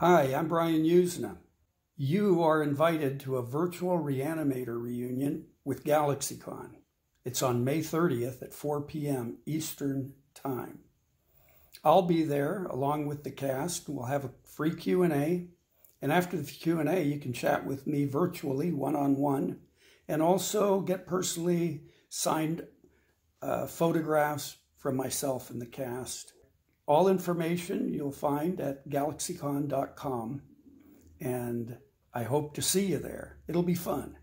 Hi, I'm Brian Yuzna. You are invited to a virtual reanimator reunion with GalaxyCon. It's on May 30th at 4 p.m. Eastern Time. I'll be there along with the cast. We'll have a free Q&A, and after the Q&A, you can chat with me virtually, one-on-one, and also get personally signed uh, photographs from myself and the cast. All information you'll find at galaxycon.com, and I hope to see you there. It'll be fun.